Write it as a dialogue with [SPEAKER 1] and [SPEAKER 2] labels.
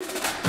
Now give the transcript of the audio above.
[SPEAKER 1] you